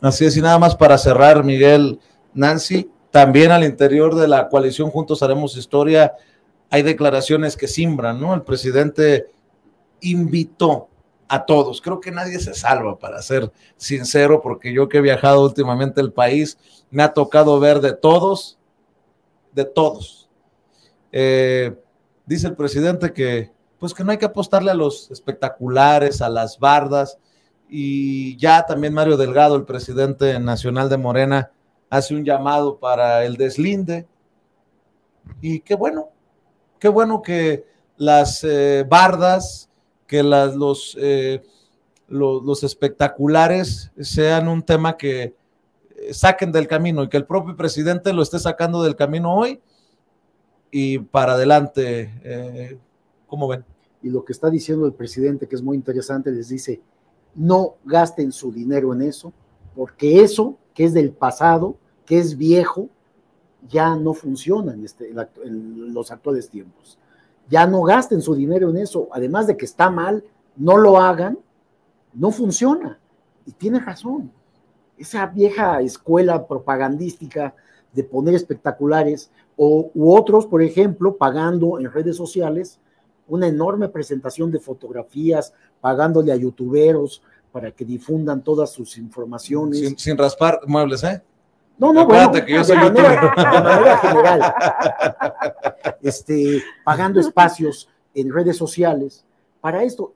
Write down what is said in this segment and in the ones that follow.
Así es, y nada más para cerrar, Miguel, Nancy, también al interior de la coalición Juntos Haremos Historia hay declaraciones que simbran, ¿no? El presidente invitó a todos. Creo que nadie se salva, para ser sincero, porque yo que he viajado últimamente el país, me ha tocado ver de todos, de todos. Eh, dice el presidente que, pues que no hay que apostarle a los espectaculares, a las bardas, y ya también Mario Delgado, el presidente nacional de Morena, hace un llamado para el deslinde. Y qué bueno, qué bueno que las eh, bardas, que las, los, eh, los, espectaculares sean un tema que eh, saquen del camino y que el propio presidente lo esté sacando del camino hoy y para adelante. ¿Cómo ven? Y lo que está diciendo el presidente, que es muy interesante, les dice, no gasten su dinero en eso, porque eso que es del pasado, que es viejo, ya no funciona en, este, en los actuales tiempos. Ya no gasten su dinero en eso, además de que está mal, no lo hagan, no funciona. Y tiene razón. Esa vieja escuela propagandística de poner espectaculares o, u otros, por ejemplo, pagando en redes sociales una enorme presentación de fotografías, pagándole a youtuberos para que difundan todas sus informaciones. Sin, sin raspar muebles, ¿eh? No, no, bueno, que yo de, manera, de, manera, general. Este, pagando espacios en redes sociales para esto.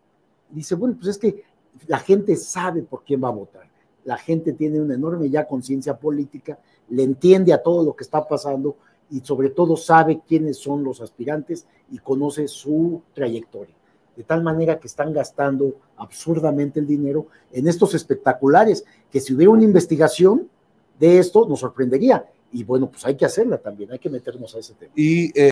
Dice, bueno, pues es que la gente sabe por quién va a votar. La gente tiene una enorme ya conciencia política, le entiende a todo lo que está pasando y sobre todo sabe quiénes son los aspirantes y conoce su trayectoria. De tal manera que están gastando absurdamente el dinero en estos espectaculares, que si hubiera una investigación, de esto nos sorprendería. Y bueno, pues hay que hacerla también, hay que meternos a ese tema. Y